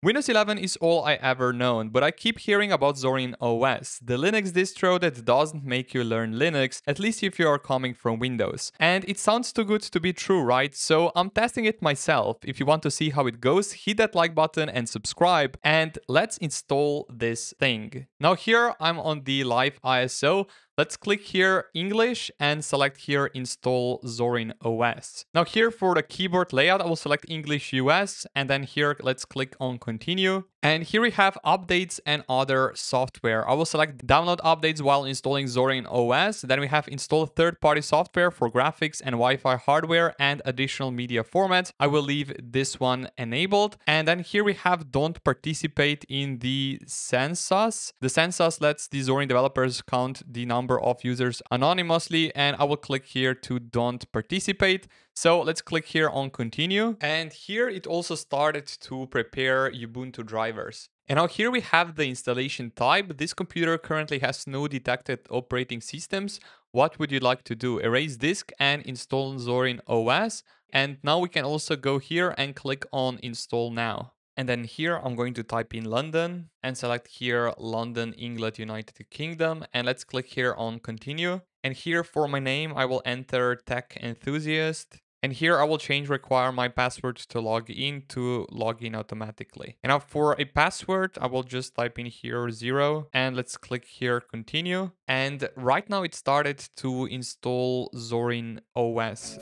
Windows 11 is all I ever known, but I keep hearing about Zorin OS, the Linux distro that doesn't make you learn Linux, at least if you are coming from Windows. And it sounds too good to be true, right? So I'm testing it myself. If you want to see how it goes, hit that like button and subscribe, and let's install this thing. Now here I'm on the live ISO, Let's click here English and select here install Zorin OS. Now here for the keyboard layout, I will select English US and then here let's click on continue. And here we have updates and other software. I will select download updates while installing Zorin OS. Then we have install third-party software for graphics and Wi-Fi hardware and additional media formats. I will leave this one enabled. And then here we have don't participate in the census. The census lets the Zorin developers count the number of users anonymously. And I will click here to don't participate. So let's click here on continue. And here it also started to prepare Ubuntu drivers. And now here we have the installation type. This computer currently has no detected operating systems. What would you like to do? Erase disk and install Zorin OS. And now we can also go here and click on install now. And then here I'm going to type in London and select here London, England, United Kingdom. And let's click here on continue. And here for my name, I will enter tech enthusiast. And here I will change require my password to log in to log in automatically. And now for a password, I will just type in here zero and let's click here continue. And right now it started to install Zorin OS.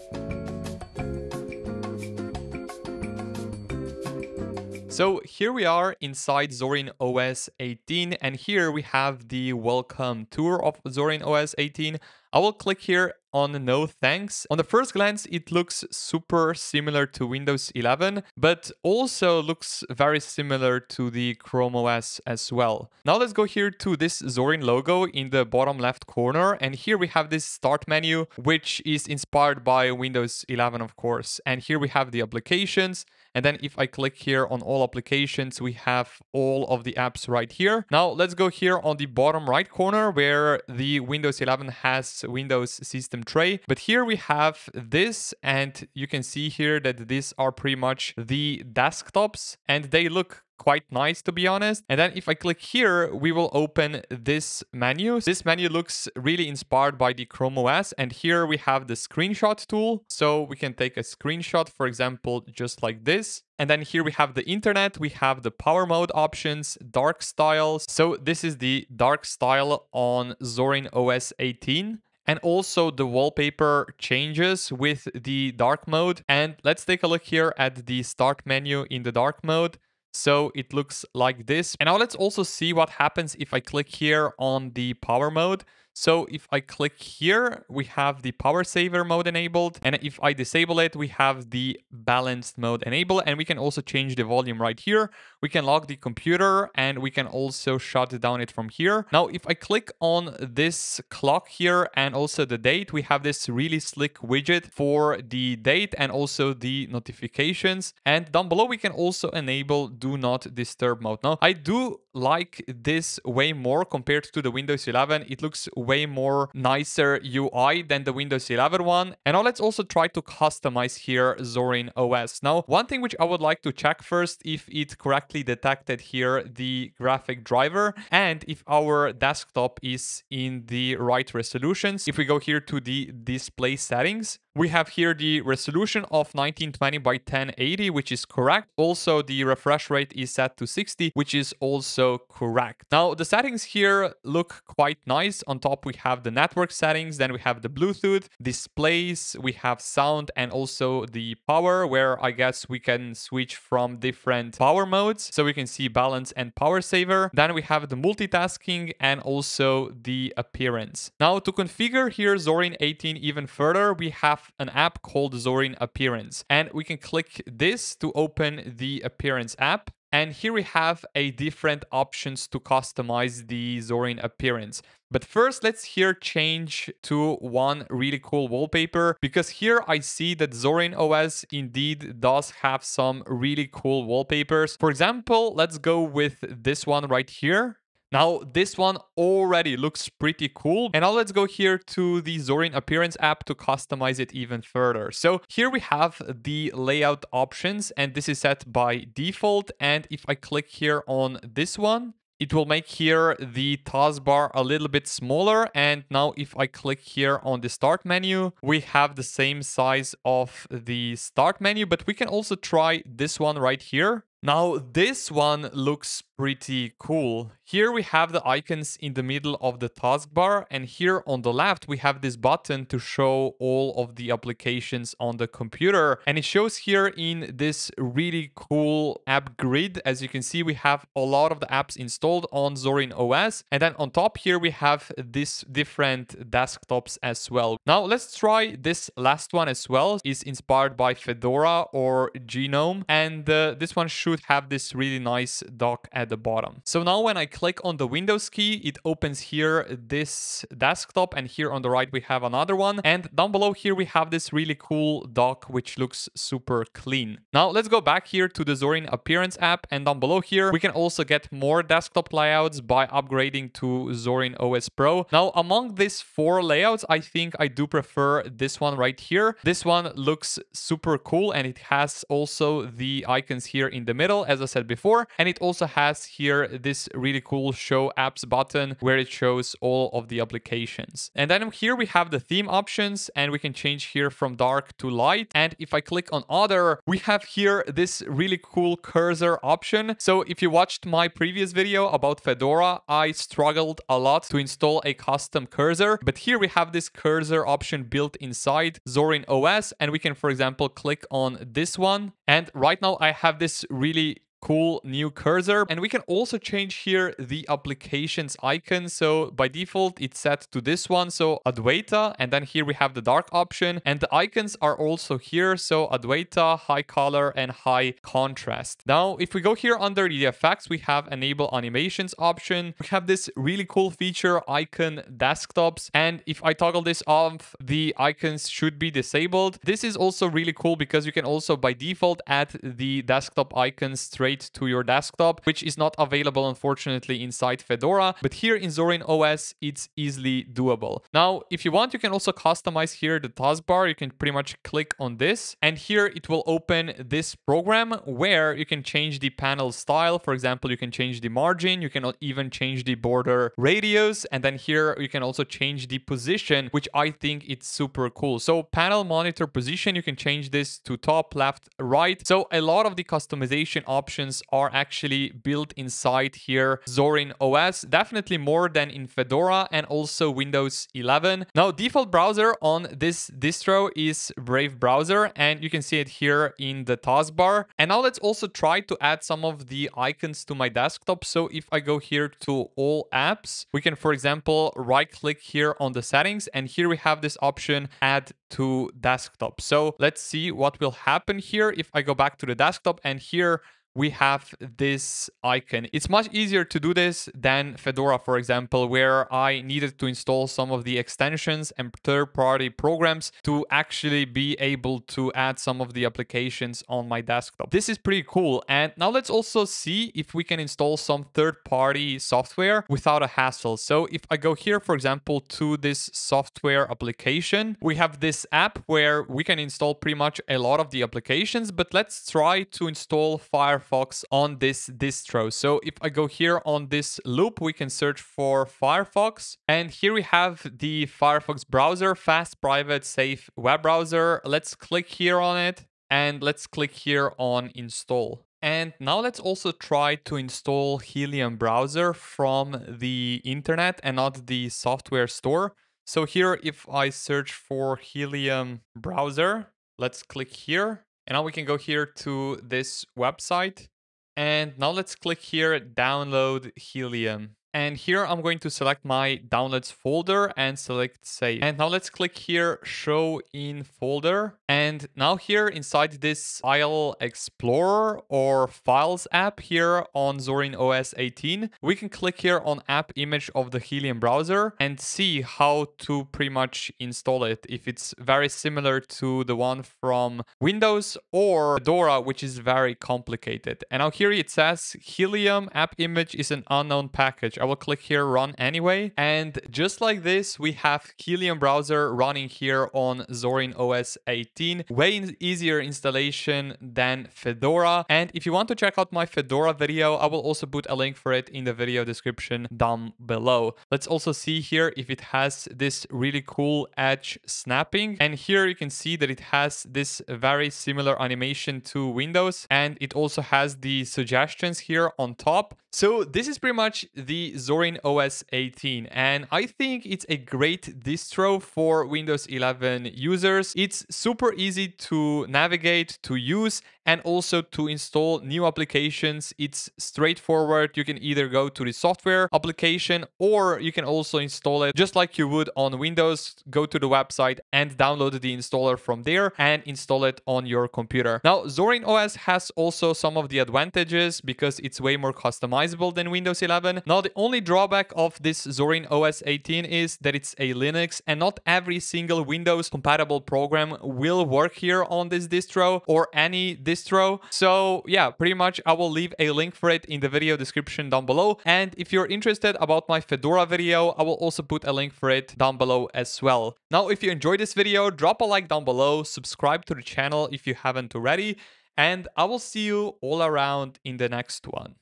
So here we are inside Zorin OS 18 and here we have the welcome tour of Zorin OS 18. I will click here on no thanks. On the first glance, it looks super similar to Windows 11, but also looks very similar to the Chrome OS as well. Now let's go here to this Zorin logo in the bottom left corner. And here we have this start menu, which is inspired by Windows 11, of course. And here we have the applications. And then if I click here on all applications, we have all of the apps right here. Now let's go here on the bottom right corner where the Windows 11 has Windows system tray. But here we have this and you can see here that these are pretty much the desktops and they look quite nice to be honest. And then if I click here, we will open this menu. This menu looks really inspired by the Chrome OS. And here we have the screenshot tool. So we can take a screenshot, for example, just like this. And then here we have the internet, we have the power mode options, dark styles. So this is the dark style on Zorin OS 18 and also the wallpaper changes with the dark mode. And let's take a look here at the start menu in the dark mode. So it looks like this. And now let's also see what happens if I click here on the power mode. So if I click here, we have the power saver mode enabled. And if I disable it, we have the balanced mode enabled. And we can also change the volume right here. We can lock the computer and we can also shut down it from here. Now, if I click on this clock here and also the date, we have this really slick widget for the date and also the notifications. And down below, we can also enable do not disturb mode. Now, I do like this way more compared to the Windows 11. It looks way more nicer UI than the Windows 11 one. And now let's also try to customize here Zorin OS. Now, one thing which I would like to check first if it correctly detected here the graphic driver and if our desktop is in the right resolutions. If we go here to the display settings, we have here the resolution of 1920 by 1080, which is correct. Also, the refresh rate is set to 60, which is also correct. Now, the settings here look quite nice. On top, we have the network settings, then we have the Bluetooth, displays, we have sound, and also the power, where I guess we can switch from different power modes. So we can see balance and power saver. Then we have the multitasking and also the appearance. Now, to configure here Zorin 18 even further, we have an app called Zorin Appearance. And we can click this to open the Appearance app. And here we have a different options to customize the Zorin appearance. But first, let's here change to one really cool wallpaper because here I see that Zorin OS indeed does have some really cool wallpapers. For example, let's go with this one right here. Now, this one already looks pretty cool. And now let's go here to the Zorin Appearance app to customize it even further. So here we have the layout options and this is set by default. And if I click here on this one, it will make here the taskbar a little bit smaller. And now if I click here on the start menu, we have the same size of the start menu, but we can also try this one right here. Now, this one looks pretty cool. Here we have the icons in the middle of the taskbar and here on the left we have this button to show all of the applications on the computer and it shows here in this really cool app grid. As you can see we have a lot of the apps installed on Zorin OS and then on top here we have these different desktops as well. Now let's try this last one as well. It's inspired by Fedora or GNOME and uh, this one should have this really nice dock at the bottom. So now when I click on the Windows key, it opens here this desktop and here on the right we have another one. And down below here we have this really cool dock which looks super clean. Now let's go back here to the Zorin Appearance app and down below here we can also get more desktop layouts by upgrading to Zorin OS Pro. Now among these four layouts, I think I do prefer this one right here. This one looks super cool and it has also the icons here in the middle as I said before and it also has here this really cool show apps button where it shows all of the applications. And then here we have the theme options and we can change here from dark to light. And if I click on other, we have here this really cool cursor option. So if you watched my previous video about Fedora, I struggled a lot to install a custom cursor, but here we have this cursor option built inside Zorin OS and we can, for example, click on this one. And right now I have this really cool new cursor. And we can also change here the applications icon. So by default, it's set to this one. So Adwaita. And then here we have the dark option. And the icons are also here. So Adwaita, high color, and high contrast. Now, if we go here under the effects, we have enable animations option. We have this really cool feature icon desktops. And if I toggle this off, the icons should be disabled. This is also really cool because you can also by default add the desktop icons straight straight to your desktop, which is not available unfortunately inside Fedora. But here in Zorin OS, it's easily doable. Now, if you want, you can also customize here the taskbar. You can pretty much click on this and here it will open this program where you can change the panel style. For example, you can change the margin. You can even change the border radius. And then here you can also change the position, which I think it's super cool. So panel monitor position, you can change this to top, left, right. So a lot of the customization options are actually built inside here Zorin OS, definitely more than in Fedora and also Windows 11. Now, default browser on this distro is Brave browser, and you can see it here in the taskbar. And now let's also try to add some of the icons to my desktop. So if I go here to all apps, we can, for example, right click here on the settings, and here we have this option add to desktop. So let's see what will happen here if I go back to the desktop and here we have this icon. It's much easier to do this than Fedora, for example, where I needed to install some of the extensions and third-party programs to actually be able to add some of the applications on my desktop. This is pretty cool. And now let's also see if we can install some third-party software without a hassle. So if I go here, for example, to this software application, we have this app where we can install pretty much a lot of the applications, but let's try to install Firefox Firefox on this distro. So if I go here on this loop, we can search for Firefox. And here we have the Firefox browser, fast, private, safe web browser. Let's click here on it and let's click here on install. And now let's also try to install Helium browser from the internet and not the software store. So here, if I search for Helium browser, let's click here and now we can go here to this website. And now let's click here, download Helium. And here I'm going to select my downloads folder and select save. And now let's click here, show in folder. And now here inside this file explorer or files app here on Zorin OS 18, we can click here on app image of the Helium browser and see how to pretty much install it. If it's very similar to the one from Windows or Fedora, which is very complicated. And now here it says Helium app image is an unknown package. Will click here run anyway. And just like this, we have Helium browser running here on Zorin OS 18. Way easier installation than Fedora. And if you want to check out my Fedora video, I will also put a link for it in the video description down below. Let's also see here if it has this really cool edge snapping. And here you can see that it has this very similar animation to Windows and it also has the suggestions here on top. So this is pretty much the Zorin OS 18 and I think it's a great distro for Windows 11 users. It's super easy to navigate, to use and also to install new applications. It's straightforward. You can either go to the software application or you can also install it just like you would on Windows. Go to the website and download the installer from there and install it on your computer. Now, Zorin OS has also some of the advantages because it's way more customizable than Windows 11. Now, the only drawback of this Zorin OS 18 is that it's a Linux and not every single Windows compatible program will work here on this distro or any distro distro. So yeah, pretty much I will leave a link for it in the video description down below. And if you're interested about my Fedora video, I will also put a link for it down below as well. Now, if you enjoyed this video, drop a like down below, subscribe to the channel if you haven't already, and I will see you all around in the next one.